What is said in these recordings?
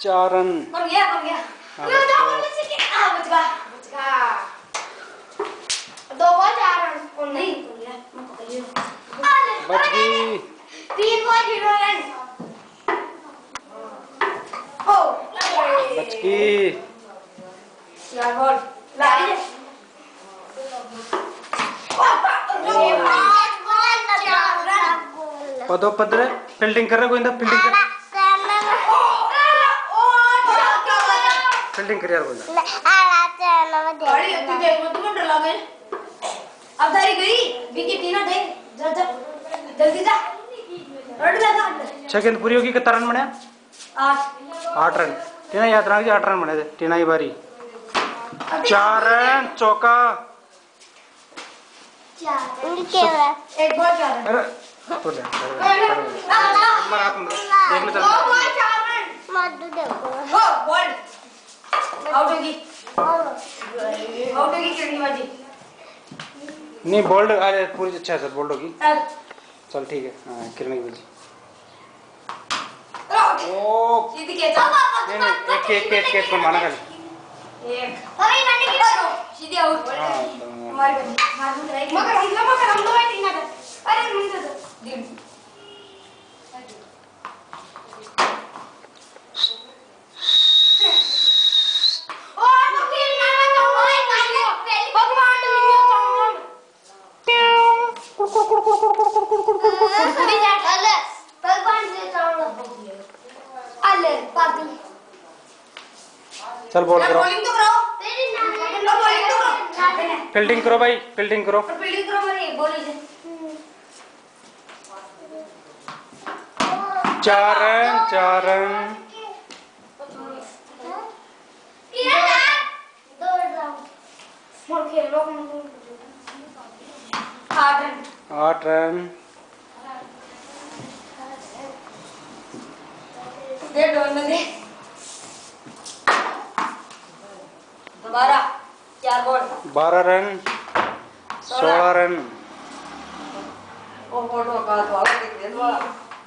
चार रन बन गया बन गया। बच गया। बच गया बच गया दो रन नहीं बन गया। मैं पकड़ लिया बच गई। तीन बॉल ज़ीरो रन ओ बच गई। बॉल पदो पदरे फील्डिंग कर रहे गोविंदा फील्डिंग कर। फील्डिंग कर यार गोविंदा गाड़ी तू देख मत मन डर लगे अब तारी गई विकेट ही ना दे जा जा जल्दी जा रन जा जा छह गेंद पूरी होगी कितना रन बने आठ आठ रन टीना याद रखना आठ रन बने थे टीना की बारी चार रन चौका एक बॉल चार रन अरे तो ले, नंबर में देख ले दो चल बॉल चार हो नहीं बोल्ड अरे पूरी अच्छा है सर बोल्ड होगी चल। चल ठीक है। हाँ किरण की बजी ओ सीधी के चल नहीं नहीं एक एक एक एक को माना खाली एक। अरे मैंने किया सीधी आउट। हाँ तो- हमारी दूँ मगर हम मगर हम है है अरे मुझे दे ओ तो खेल ना मैं तो ओए काले भगवान मिलियो चावल अभी अले भगवान से चावल अले पागल चल बॉल करो। बॉलिंग तो करो। तेरी बॉलिंग तो करो। फील्डिंग करो भाई फील्डिंग करो। और फील्डिंग करो मेरे बॉली चार रन चार रन। आठ रन आठ रन दे डोन में दे दोबारा चार बॉल। बारह रन सोलह। रन। वो फ़ोटो का तो आगे देख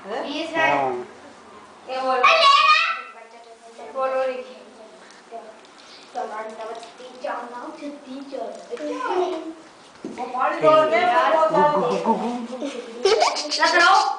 है? बीस हाँ। रन ये बॉल। बॉल और एक लग रहा हो।